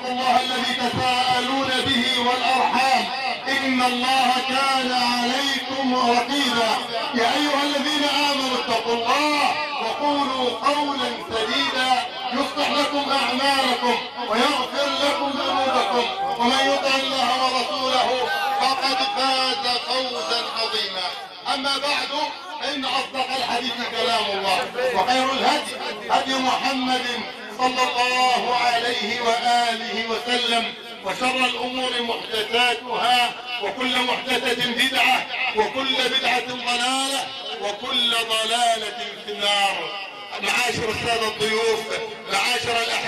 واتقوا الله الذي تساءلون به والأرحام. إن الله كان عليكم رقيبا. يا أيها الذين آمنوا اتقوا الله وقولوا قولا سديدا. يصلح لكم أعمالكم ويغفر لكم ذنوبكم. ومن يطع الله ورسوله فقد فاز فوزا عظيما. أما بعد فإن أصدق الحديث كلام الله وخير الهدي هدي محمد صلى الله عليه وآله وسلم وشر الأمور محدثاتها وكل محدثة بدعة وكل بدعة ضلالة وكل ضلالة في النار. معاشر السادة الضيوف معاشر الجمع